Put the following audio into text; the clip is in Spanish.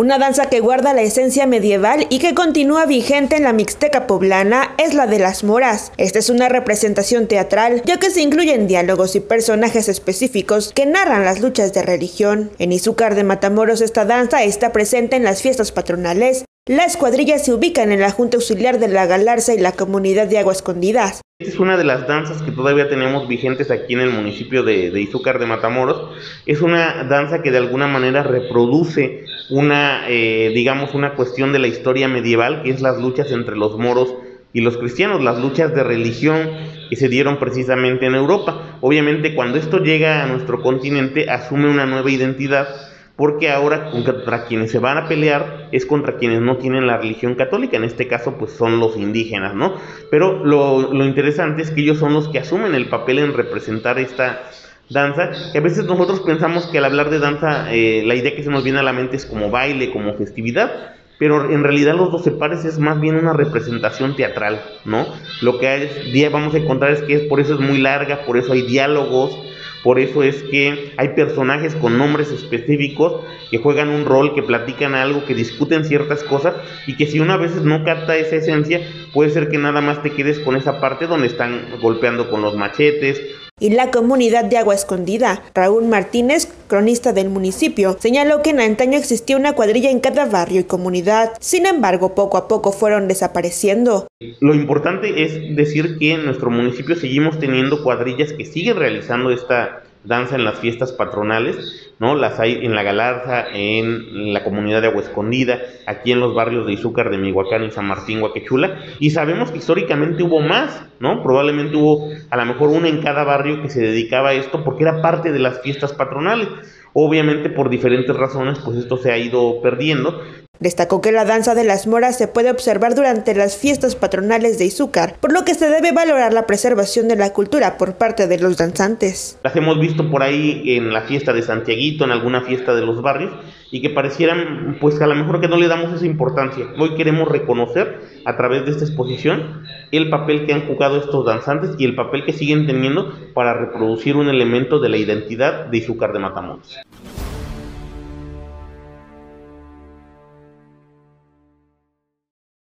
Una danza que guarda la esencia medieval y que continúa vigente en la Mixteca poblana es la de las moras. Esta es una representación teatral, ya que se incluyen diálogos y personajes específicos que narran las luchas de religión. En Izúcar de Matamoros esta danza está presente en las fiestas patronales, las cuadrillas se ubican en la Junta Auxiliar de la Galarza y la comunidad de Agua Escondidas. Esta es una de las danzas que todavía tenemos vigentes aquí en el municipio de, de Izúcar de Matamoros. Es una danza que de alguna manera reproduce una, eh, digamos, una cuestión de la historia medieval, que es las luchas entre los moros y los cristianos, las luchas de religión que se dieron precisamente en Europa. Obviamente cuando esto llega a nuestro continente asume una nueva identidad porque ahora contra quienes se van a pelear es contra quienes no tienen la religión católica, en este caso pues son los indígenas, ¿no? Pero lo, interesante es que ellos son los que asumen el papel en representar esta danza, que a veces nosotros pensamos que al hablar de danza eh, la idea que se nos viene a la mente es como baile, como festividad, pero en realidad los doce pares es más bien una representación teatral, ¿no? Lo que hay, vamos a encontrar es que es, por eso es muy larga, por eso hay diálogos, por eso es que hay personajes con nombres específicos que juegan un rol, que platican algo, que discuten ciertas cosas y que si uno a veces no capta esa esencia, puede ser que nada más te quedes con esa parte donde están golpeando con los machetes y la comunidad de Agua Escondida. Raúl Martínez, cronista del municipio, señaló que en antaño existía una cuadrilla en cada barrio y comunidad. Sin embargo, poco a poco fueron desapareciendo. Lo importante es decir que en nuestro municipio seguimos teniendo cuadrillas que siguen realizando esta danza en las fiestas patronales, ¿no? Las hay en La Galarza, en la comunidad de Agua Escondida, aquí en los barrios de Izúcar, de Mihuacán y San Martín, Guaquechula, y sabemos que históricamente hubo más, ¿no? Probablemente hubo a lo mejor una en cada barrio que se dedicaba a esto porque era parte de las fiestas patronales. Obviamente por diferentes razones, pues esto se ha ido perdiendo, Destacó que la danza de las moras se puede observar durante las fiestas patronales de Izúcar, por lo que se debe valorar la preservación de la cultura por parte de los danzantes. Las hemos visto por ahí en la fiesta de Santiaguito, en alguna fiesta de los barrios, y que parecieran, pues a lo mejor que no le damos esa importancia. Hoy queremos reconocer a través de esta exposición el papel que han jugado estos danzantes y el papel que siguen teniendo para reproducir un elemento de la identidad de Izúcar de Matamoros.